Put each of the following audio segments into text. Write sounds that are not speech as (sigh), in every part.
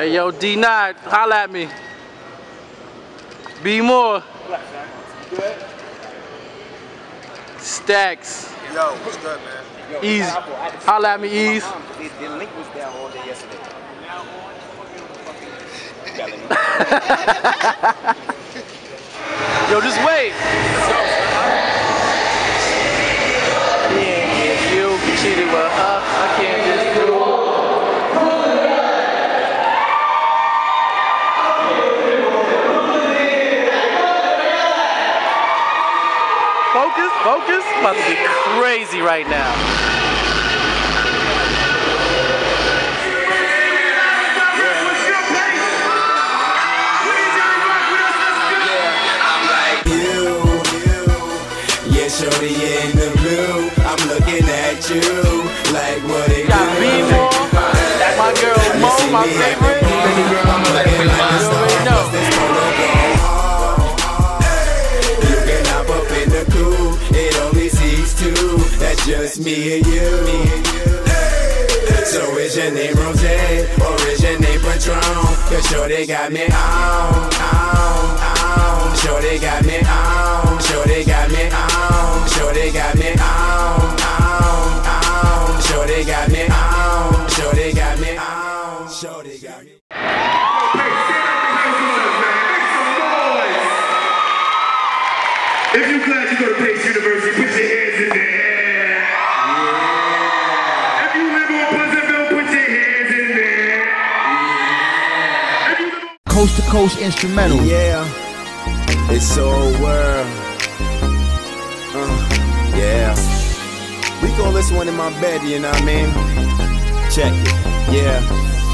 Hey, yo, Dnyde, holla at me. B'more. Stacks. Yo, what's good, man? Ease. Holla at me, Ease. The link was down all day yesterday. (laughs) (laughs) Yo, just wait. About to be crazy right now. Like you. Yeah, in the blue. I'm looking at you like what it Got B more. My girl Mo, my favorite. Me and you. Me and you. So is your name Rose or is your name Patron? Cause shorty got me on, on, on. Shorty got me on, shorty got me on, shorty got me on, on, on. Shorty got me on, shorty got me on, shorty got me. If you glad you go to Pace University, Coast to coast instrumental. Yeah, it's over. Uh, yeah. We call this one in my bed, you know what I mean? Check it, yeah.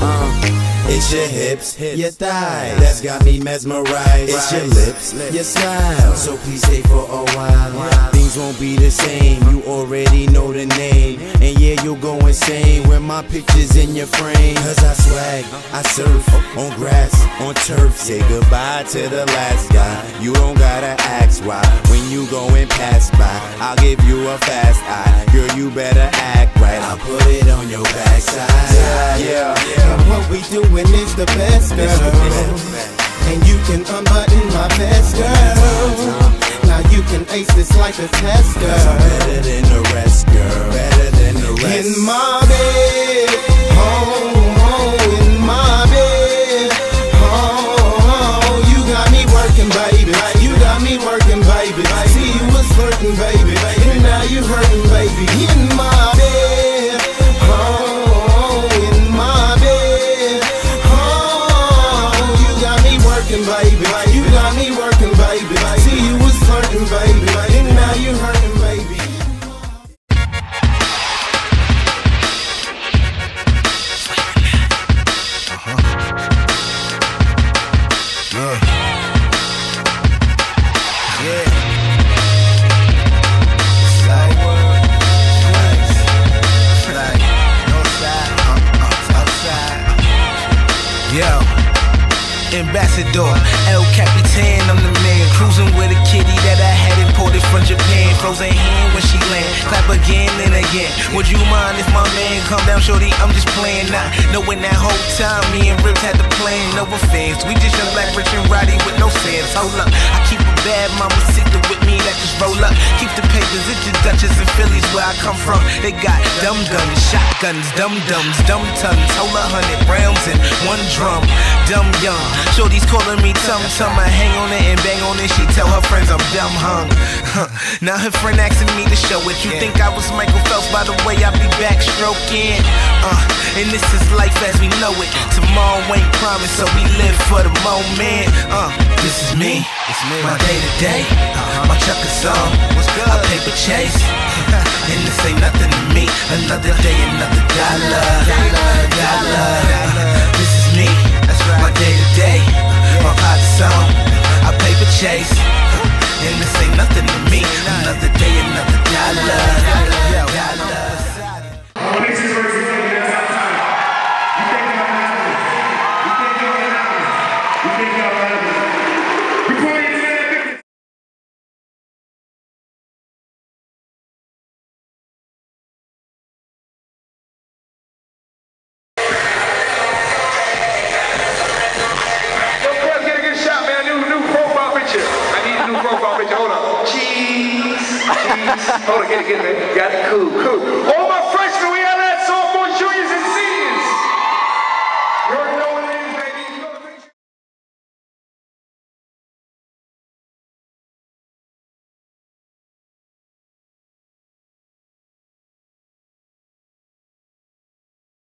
Uh, it's your hips, your thighs that's got me mesmerized. It's your lips, your smile. So please stay for a while. Things won't be the same. You already know the name, and yeah, you'll go insane when my pictures in your frame. Cause I swag, I surf on grass, on turf. Say goodbye to the last guy. You don't gotta ask why when you going past by. I'll give you a fast eye, girl. You better act right. I'll put it on your backside. Yeah, yeah. And what we doing is the best, girl. And you can unbutton my vest, girl. Uh-huh. Now you can ace this like a test, Cause I'm girl. better than the rest, girl. Better than the rest. In my bed, oh, oh, in my bed, oh, oh, you got me working, baby. You got me working, baby. See you was flirting, baby, and now you hurting, baby. In my Ambassador, El Capitan, I'm the man. Cruising with a kitty that I had imported from Japan. Frozen hand when she land, clap again and again. Would you mind if my man come down, shorty? I'm just playing now. Knowing that whole time me and Rip had the plan, no offense. We just young black, rich and roddy with no sense. Hold up, I keep a bad mama sitting with me that just roll up. Keep the papers, it's just Dutchess and Phillies where I come from. They got dumb guns, shotguns, dum dums, dumb tons, hold a hundred rounds and one drum. Dumb young, shorty's calling me tum tum. I hang on it and bang on it. She tell her friends I'm dumb hung. Huh. (laughs) Now her friend asking me to show it. You think I was Michael Phelps by the way I be backstroking? Uh, and this is life as we know it. Tomorrow so we live for the moment. Uh, this is me. It's me. My day to day. My chuck is on. What's good? I paper chase. (laughs) and this ain't nothing Hold on, get it, get it, man. Got it, cool, cool. All my